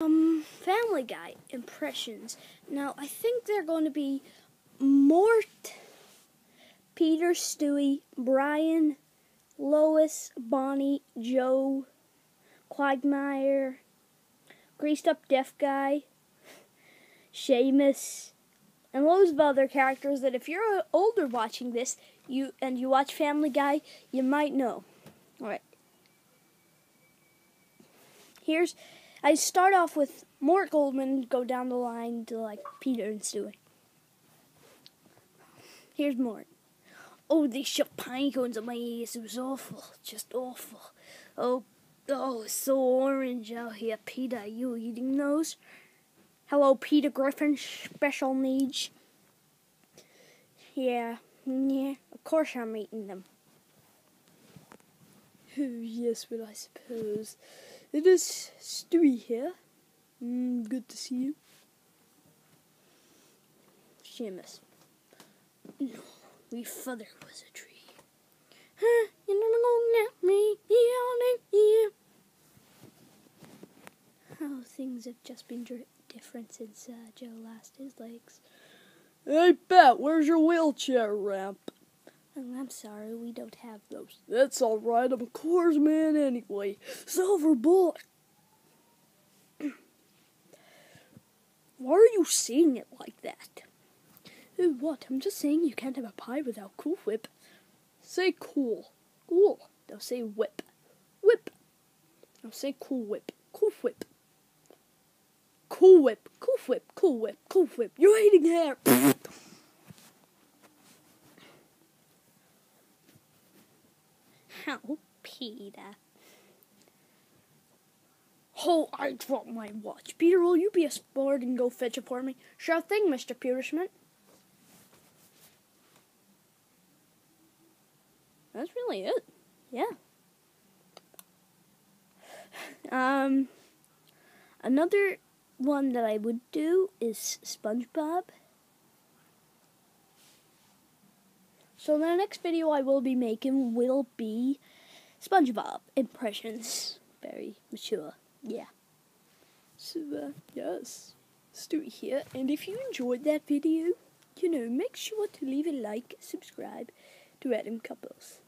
Um, Family Guy impressions. Now, I think they're going to be Mort, Peter, Stewie, Brian, Lois, Bonnie, Joe, Quagmire, Greased Up Deaf Guy, Seamus, and loads of other characters that if you're older watching this, you and you watch Family Guy, you might know. All right. Here's I start off with Mort Goldman, go down the line to like Peter and Stewie. Here's Mort. Oh, they shoved pine cones on my ears. It was awful, just awful. Oh, oh, it's so orange out here. Peter, are you eating those? Hello, Peter Griffin, special needs. Yeah, yeah, of course I'm eating them. Yes, but I suppose. It is Stewie here. Mm, good to see you. Seamus. No, we father was a tree. Huh, you're not gonna let me. Oh, things have just been different since uh, Joe lost his legs. Hey, Bet, where's your wheelchair ramp? Oh, I'm sorry, we don't have those. That's alright, I'm a cars man anyway. Silver bullet. Why are you saying it like that? What? I'm just saying you can't have a pie without Cool Whip. Say cool. Cool. Now say whip. Whip. Now say Cool Whip. Cool Whip. Cool Whip. Cool Whip. Cool Whip. Cool Whip. You're eating hair. How, Peter? Oh, I dropped my watch. Peter, will you be a sport and go fetch it for me? Sure thing, Mr. Pewterschmidt. That's really it. Yeah. Um, another one that I would do is SpongeBob. So the next video I will be making will be SpongeBob impressions. Very mature. Yeah. So, uh, yes, Stewie here. And if you enjoyed that video, you know, make sure to leave a like, subscribe to Adam Couples.